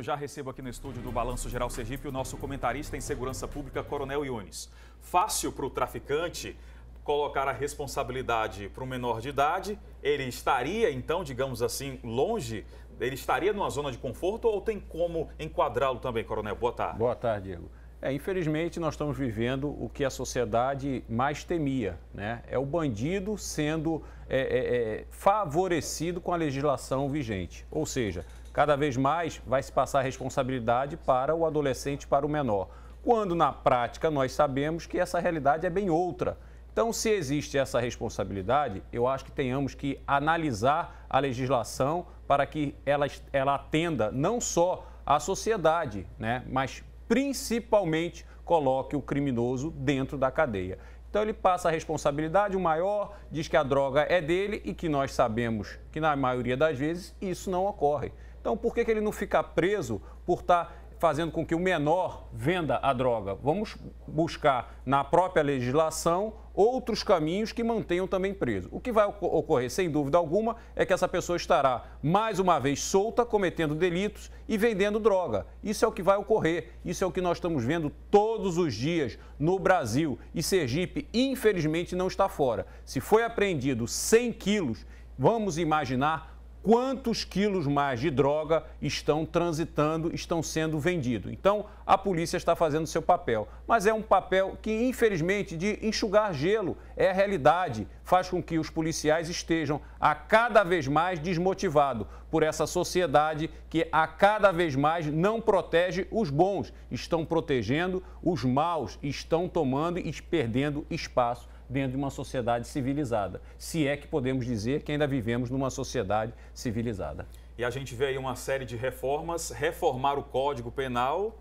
eu já recebo aqui no estúdio do Balanço Geral Sergipe o nosso comentarista em segurança pública, Coronel Yunes. Fácil para o traficante colocar a responsabilidade para um menor de idade, ele estaria, então, digamos assim, longe? Ele estaria numa zona de conforto ou tem como enquadrá-lo também, Coronel? Boa tarde. Boa tarde, Diego. É, infelizmente, nós estamos vivendo o que a sociedade mais temia, né? É o bandido sendo é, é, é, favorecido com a legislação vigente. Ou seja, cada vez mais vai se passar a responsabilidade para o adolescente, para o menor. Quando, na prática, nós sabemos que essa realidade é bem outra. Então, se existe essa responsabilidade, eu acho que tenhamos que analisar a legislação para que ela, ela atenda não só à sociedade, né, mas principalmente coloque o criminoso dentro da cadeia. Então ele passa a responsabilidade, o maior diz que a droga é dele e que nós sabemos que na maioria das vezes isso não ocorre. Então por que, que ele não fica preso por estar tá fazendo com que o menor venda a droga. Vamos buscar na própria legislação outros caminhos que mantenham também preso. O que vai ocorrer, sem dúvida alguma, é que essa pessoa estará mais uma vez solta, cometendo delitos e vendendo droga. Isso é o que vai ocorrer. Isso é o que nós estamos vendo todos os dias no Brasil. E Sergipe, infelizmente, não está fora. Se foi apreendido 100 quilos, vamos imaginar quantos quilos mais de droga estão transitando, estão sendo vendidos. Então, a polícia está fazendo seu papel, mas é um papel que, infelizmente, de enxugar gelo. É a realidade, faz com que os policiais estejam a cada vez mais desmotivados por essa sociedade que a cada vez mais não protege os bons, estão protegendo os maus, estão tomando e perdendo espaço dentro de uma sociedade civilizada. Se é que podemos dizer que ainda vivemos numa sociedade civilizada. E a gente vê aí uma série de reformas, reformar o Código Penal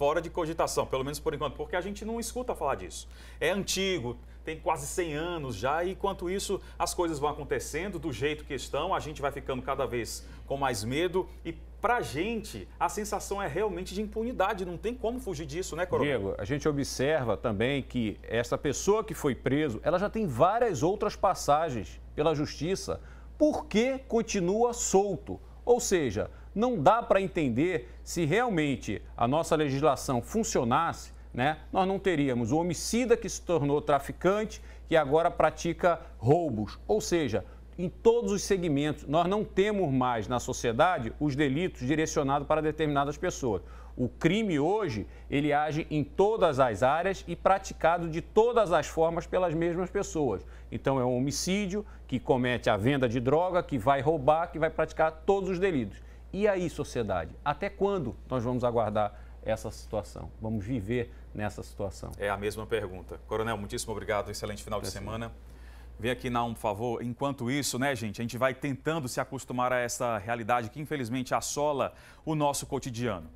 fora de cogitação, pelo menos por enquanto, porque a gente não escuta falar disso. É antigo, tem quase 100 anos já, e enquanto isso as coisas vão acontecendo do jeito que estão, a gente vai ficando cada vez com mais medo e para a gente, a sensação é realmente de impunidade, não tem como fugir disso, né, Coronel? Diego, a gente observa também que essa pessoa que foi preso, ela já tem várias outras passagens pela justiça. Por que continua solto? Ou seja, não dá para entender se realmente a nossa legislação funcionasse, né? Nós não teríamos o homicida que se tornou traficante que agora pratica roubos. Ou seja, em todos os segmentos, nós não temos mais na sociedade os delitos direcionados para determinadas pessoas. O crime hoje, ele age em todas as áreas e praticado de todas as formas pelas mesmas pessoas. Então é um homicídio que comete a venda de droga, que vai roubar, que vai praticar todos os delitos. E aí, sociedade, até quando nós vamos aguardar essa situação? Vamos viver nessa situação? É a mesma pergunta. Coronel, muitíssimo obrigado. Excelente final de semana. Vem aqui dar um favor. Enquanto isso, né, gente, a gente vai tentando se acostumar a essa realidade que infelizmente assola o nosso cotidiano.